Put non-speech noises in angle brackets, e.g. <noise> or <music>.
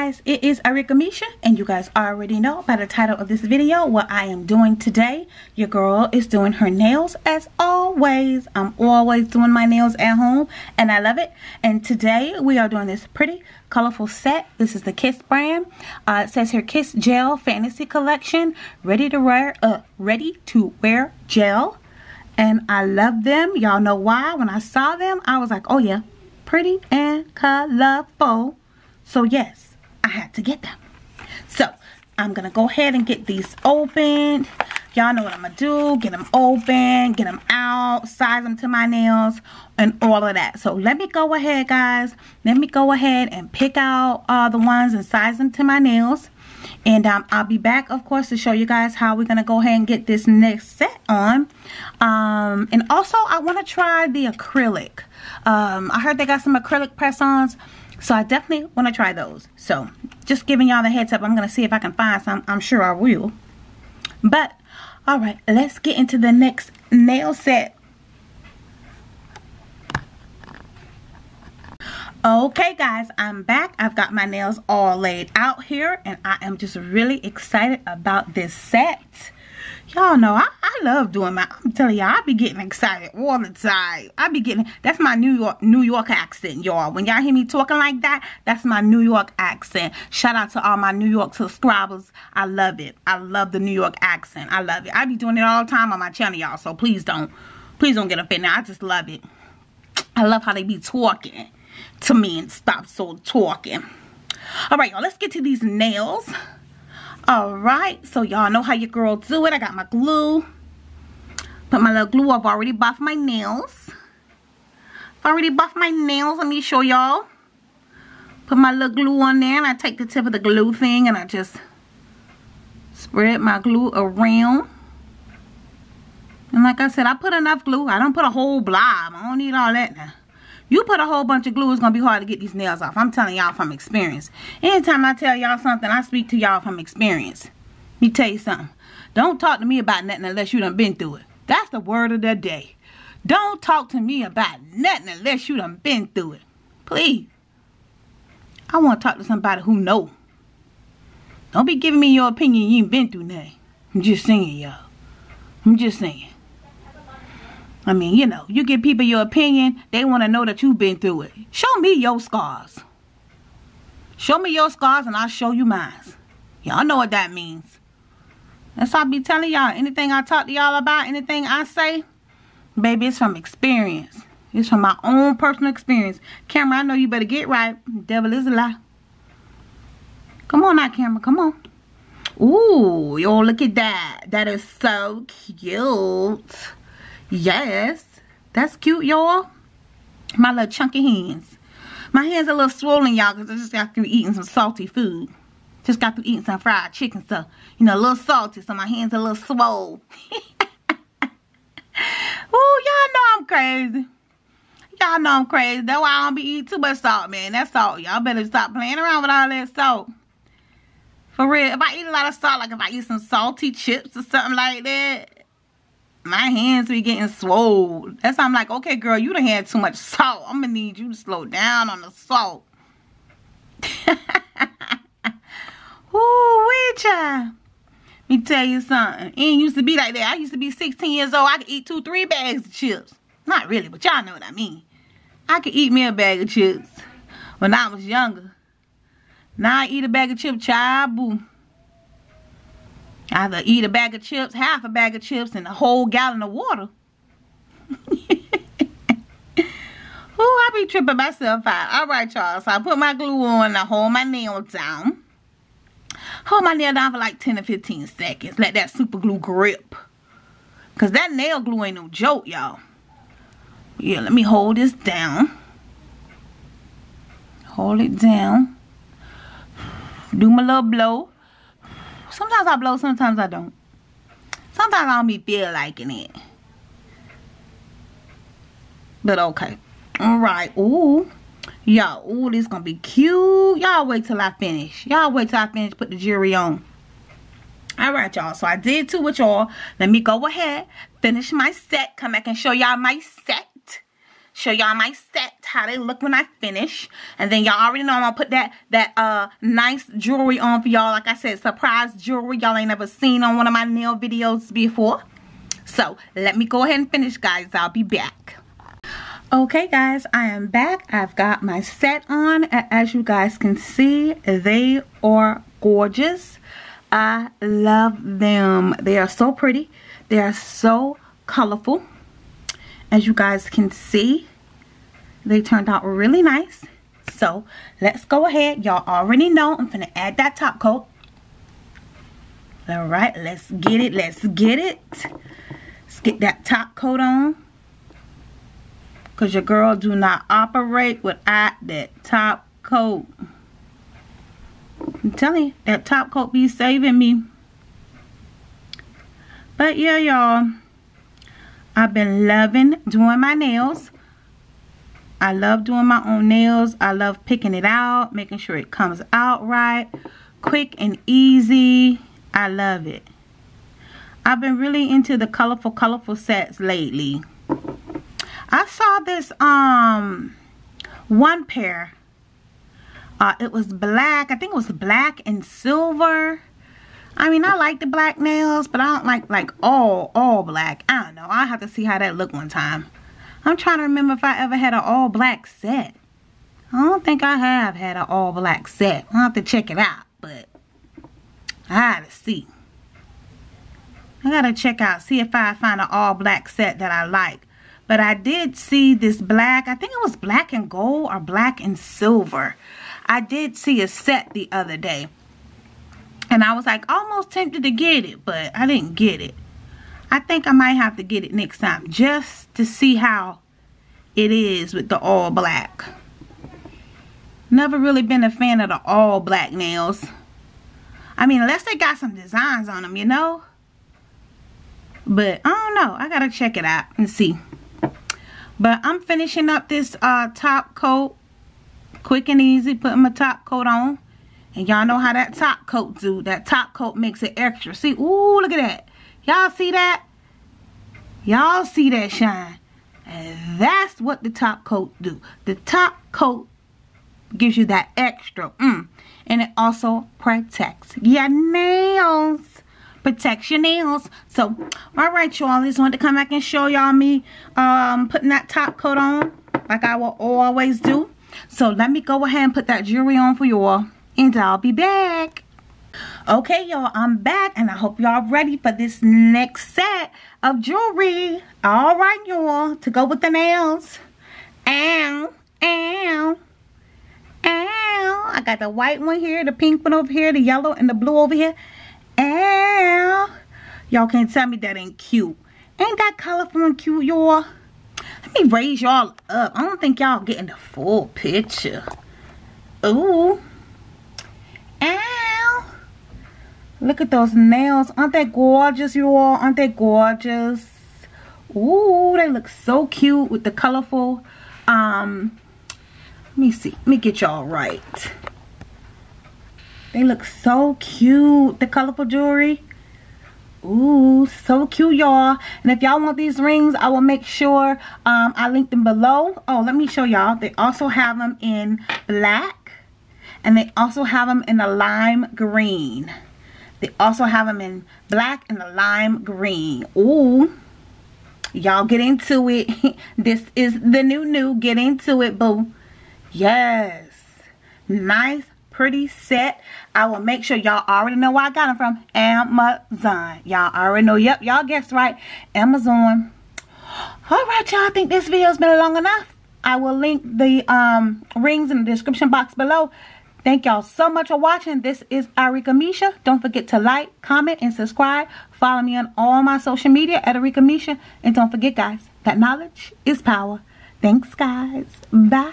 guys it is Arickamisha and you guys already know by the title of this video what I am doing today. Your girl is doing her nails as always. I'm always doing my nails at home and I love it. And today we are doing this pretty colorful set. This is the Kiss brand. Uh, it says here Kiss Gel Fantasy Collection ready to wear uh ready to wear gel. And I love them. Y'all know why. When I saw them I was like oh yeah pretty and colorful. So yes, had to get them. So I'm going to go ahead and get these opened. Y'all know what I'm going to do. Get them open, get them out, size them to my nails, and all of that. So let me go ahead, guys. Let me go ahead and pick out uh, the ones and size them to my nails. And um, I'll be back, of course, to show you guys how we're going to go ahead and get this next set on. Um, and also, I want to try the acrylic. Um, I heard they got some acrylic press-ons. So I definitely want to try those. So just giving y'all the heads up. I'm going to see if I can find some. I'm sure I will. But alright, let's get into the next nail set. Okay guys, I'm back. I've got my nails all laid out here and I am just really excited about this set. Y'all know I, I love doing my, I'm telling y'all, I be getting excited all the time. I be getting, that's my New York, New York accent, y'all. When y'all hear me talking like that, that's my New York accent. Shout out to all my New York subscribers. I love it. I love the New York accent. I love it. I be doing it all the time on my channel, y'all. So please don't, please don't get offended. I just love it. I love how they be talking to me and stop so talking. All right, y'all, let's get to these nails. All right, so y'all know how your girl do it. I got my glue. Put my little glue. I've already buffed my nails. I've already buffed my nails. Let me show y'all. Put my little glue on there and I take the tip of the glue thing and I just spread my glue around. And like I said, I put enough glue. I don't put a whole blob. I don't need all that now. You put a whole bunch of glue, it's going to be hard to get these nails off. I'm telling y'all from experience. Anytime I tell y'all something, I speak to y'all from experience. Let me tell you something. Don't talk to me about nothing unless you done been through it. That's the word of the day. Don't talk to me about nothing unless you done been through it. Please. I want to talk to somebody who know. Don't be giving me your opinion you ain't been through nothing. I'm just saying, y'all. I'm just saying. I mean, you know, you give people your opinion, they want to know that you've been through it. Show me your scars. Show me your scars and I'll show you mine. Y'all know what that means. That's why I be telling y'all. Anything I talk to y'all about, anything I say, baby, it's from experience. It's from my own personal experience. Camera, I know you better get right. Devil is a lie. Come on now, camera. Come on. Ooh, y'all look at that. That is so cute. Yes. That's cute, y'all. My little chunky hands. My hands are a little swollen, y'all, because I just got through eating some salty food. Just got through eating some fried chicken, so, you know, a little salty, so my hands are a little swole. <laughs> oh, y'all know I'm crazy. Y'all know I'm crazy. That's why I don't be eating too much salt, man. That's salt. Y'all better stop playing around with all that salt. For real. If I eat a lot of salt, like if I eat some salty chips or something like that, my hands be getting swole. That's why I'm like, okay, girl, you done had too much salt. I'm gonna need you to slow down on the salt. <laughs> Ooh, wait, child. Uh. Let me tell you something. It used to be like that. I used to be 16 years old. I could eat two, three bags of chips. Not really, but y'all know what I mean. I could eat me a bag of chips when I was younger. Now I eat a bag of chips, child, boo. I either eat a bag of chips, half a bag of chips, and a whole gallon of water. <laughs> Oh, I be tripping myself out. All right, y'all. So I put my glue on I hold my nail down. Hold my nail down for like 10 or 15 seconds. Let that super glue grip. Because that nail glue ain't no joke, y'all. Yeah, let me hold this down. Hold it down. Do my little blow. Sometimes I blow, sometimes I don't. Sometimes I don't be feel liking it. But okay. Alright. Ooh. Y'all, ooh, this gonna be cute. Y'all wait till I finish. Y'all wait till I finish put the jewelry on. Alright, y'all. So I did two with y'all. Let me go ahead. Finish my set. Come back and show y'all my set. Show y'all my set, how they look when I finish. And then y'all already know I'm gonna put that that uh nice jewelry on for y'all. Like I said, surprise jewelry y'all ain't never seen on one of my nail videos before. So let me go ahead and finish guys. I'll be back. Okay guys, I am back. I've got my set on. As you guys can see, they are gorgeous. I love them. They are so pretty. They are so colorful. As you guys can see, they turned out really nice. So, let's go ahead. Y'all already know I'm going to add that top coat. Alright, let's get it. Let's get it. Let's get that top coat on. Because your girl do not operate without that top coat. I'm telling you, that top coat be saving me. But yeah, y'all. I've been loving doing my nails. I love doing my own nails. I love picking it out, making sure it comes out right. Quick and easy. I love it. I've been really into the colorful, colorful sets lately. I saw this um one pair. Uh, it was black. I think it was black and silver. I mean, I like the black nails, but I don't like like all all black. I don't know. I have to see how that look one time. I'm trying to remember if I ever had an all black set. I don't think I have had an all black set. I'll have to check it out, but I gotta see. I gotta check out, see if I find an all black set that I like. But I did see this black, I think it was black and gold or black and silver. I did see a set the other day. And I was like almost tempted to get it, but I didn't get it. I think I might have to get it next time just to see how it is with the all black. Never really been a fan of the all black nails. I mean, unless they got some designs on them, you know? But I don't know. I got to check it out and see. But I'm finishing up this uh, top coat. Quick and easy. Putting my top coat on. And y'all know how that top coat do. That top coat makes it extra. See? Ooh, look at that. Y'all see that? Y'all see that shine. And that's what the top coat do. The top coat gives you that extra. Mm. And it also protects your nails protects your nails. So, alright y'all, just wanted to come back and show y'all me um, putting that top coat on like I will always do. So, let me go ahead and put that jewelry on for y'all and I'll be back. Okay, y'all, I'm back and I hope y'all ready for this next set of jewelry. Alright, y'all, to go with the nails. Ow, ow, ow. I got the white one here, the pink one over here, the yellow and the blue over here. Ow. Y'all can't tell me that ain't cute. Ain't that colorful and cute, y'all? Let me raise y'all up. I don't think y'all getting the full picture. Ooh. Ow. Look at those nails. Aren't they gorgeous, y'all? Aren't they gorgeous? Ooh, they look so cute with the colorful. Um, let me see. Let me get y'all right. They look so cute. The colorful jewelry. Ooh, so cute, y'all. And if y'all want these rings, I will make sure um, I link them below. Oh, let me show y'all. They also have them in black. And they also have them in a lime green. They also have them in black and the lime green. Ooh. Y'all get into it. <laughs> this is the new new. Get into it, boo. Yes. Nice pretty set. I will make sure y'all already know where I got them from. Amazon. Y'all already know. Yep, y'all guessed right. Amazon. Alright, y'all. I think this video's been long enough. I will link the um, rings in the description box below. Thank y'all so much for watching. This is Arickamisha. Don't forget to like, comment, and subscribe. Follow me on all my social media at Arickamisha. And don't forget, guys, that knowledge is power. Thanks, guys. Bye.